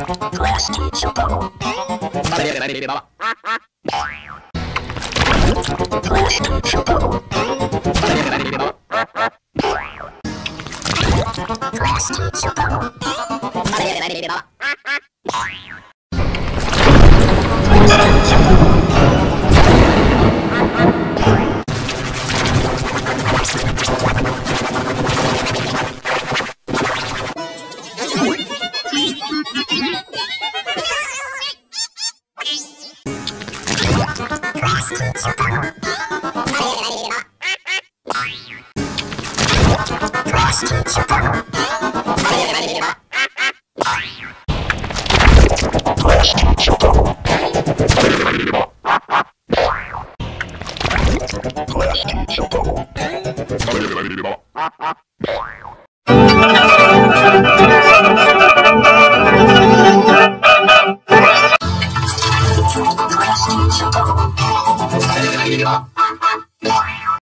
Plastic Chocobo. Plastic Chocobo. Plastic Chocobo. Plastic Chopper.